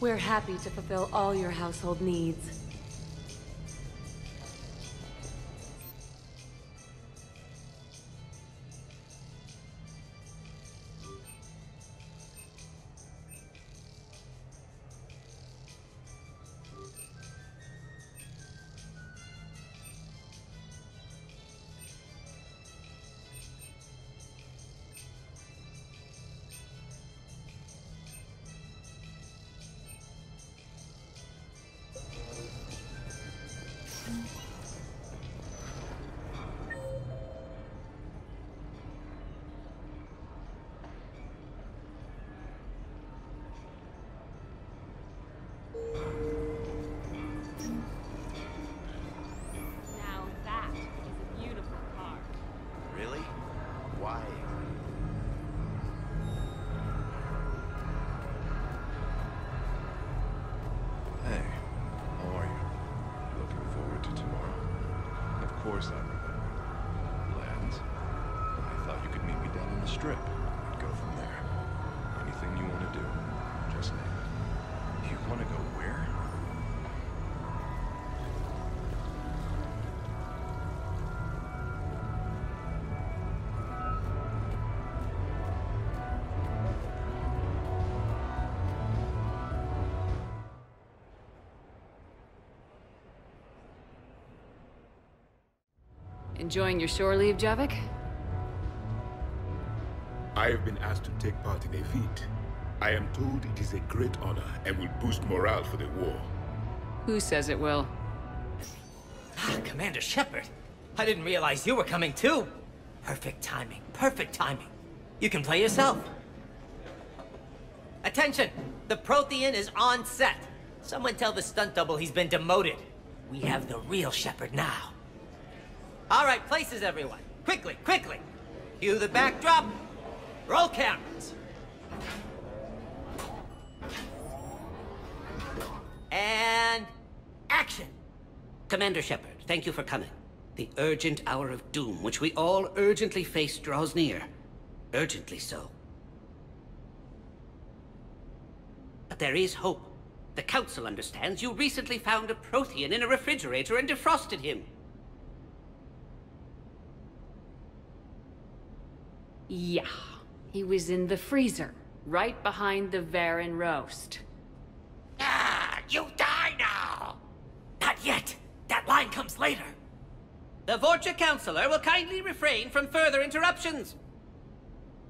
We're happy to fulfill all your household needs. Course I. Lands. I thought you could meet me down on the strip. Enjoying your shore leave, Javik? I have been asked to take part in a feat. I am told it is a great honor and will boost morale for the war. Who says it will? Ah, Commander Shepard. I didn't realize you were coming too. Perfect timing, perfect timing. You can play yourself. Attention! The Prothean is on set. Someone tell the stunt double he's been demoted. We have the real Shepard now. All right, places everyone. Quickly, quickly. Cue the backdrop. Roll cameras. And action. Commander Shepard, thank you for coming. The urgent hour of doom, which we all urgently face, draws near. Urgently so. But there is hope. The Council understands you recently found a Prothean in a refrigerator and defrosted him. Yeah. He was in the freezer, right behind the Varren roast. Ah, you die now! Not yet. That line comes later. The Vorcha Councilor will kindly refrain from further interruptions.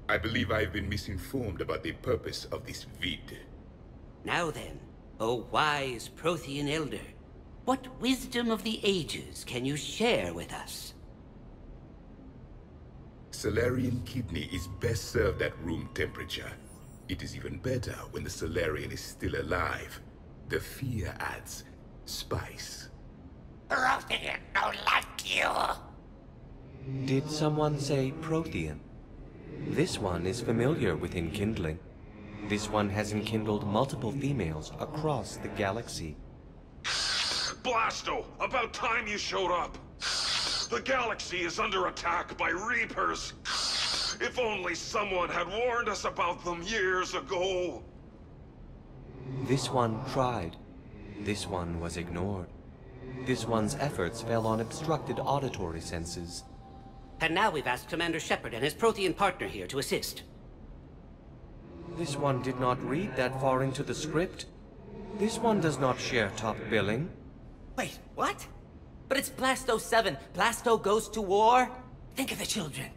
I believe I have been misinformed about the purpose of this vid. Now then, O wise Prothean Elder, what wisdom of the ages can you share with us? Salarian kidney is best served at room temperature. It is even better when the Salarian is still alive. The fear adds spice. Prothean don't like you. Did someone say Prothean? This one is familiar with enkindling. This one has enkindled multiple females across the galaxy. Blasto, about time you showed up. The galaxy is under attack by Reapers. If only someone had warned us about them years ago. This one tried. This one was ignored. This one's efforts fell on obstructed auditory senses. And now we've asked Commander Shepard and his Prothean partner here to assist. This one did not read that far into the script. This one does not share top billing. Wait, what? But it's Blasto 7. Blasto goes to war? Think of the children.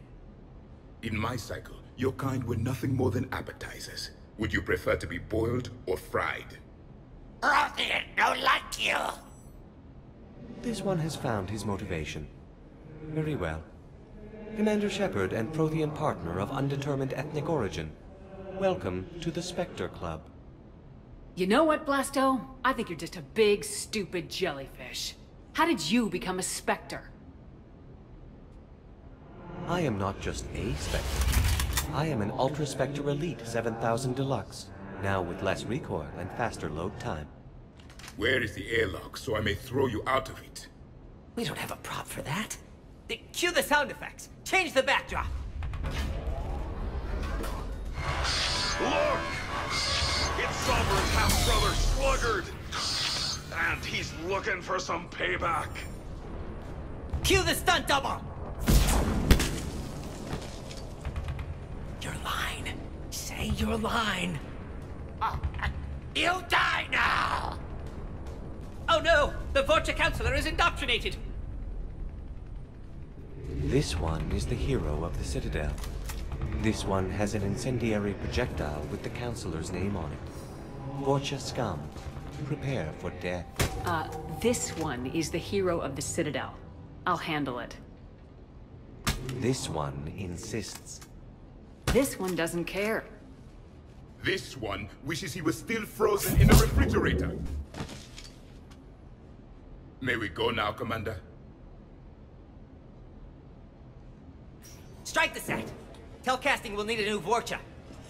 In my cycle, your kind were nothing more than appetizers. Would you prefer to be boiled or fried? Prothean don't like you. This one has found his motivation. Very well. Commander Shepard and Prothean partner of undetermined ethnic origin. Welcome to the Spectre Club. You know what, Blasto? I think you're just a big, stupid jellyfish. How did you become a Spectre? I am not just a Spectre. I am an Ultra Spectre Elite 7000 Deluxe, now with less recoil and faster load time. Where is the airlock so I may throw you out of it? We don't have a prop for that. They cue the sound effects. Change the backdrop. Look! It's Sovereign's half-brother Sluggard! And he's looking for some payback. Cue the stunt double! Your line. Say your line. Oh, uh, you die now! Oh no! The Vorcha Councilor is indoctrinated! This one is the hero of the Citadel. This one has an incendiary projectile with the Councilor's name on it. Vorcha scum. Prepare for death. Uh, this one is the hero of the Citadel. I'll handle it. This one insists. This one doesn't care. This one wishes he was still frozen in the refrigerator. May we go now, Commander? Strike the set. Telcasting will need a new Vorcha.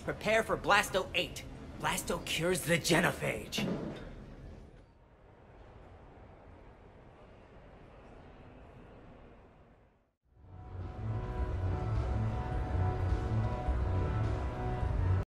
Prepare for Blasto 8. Blasto cures the genophage.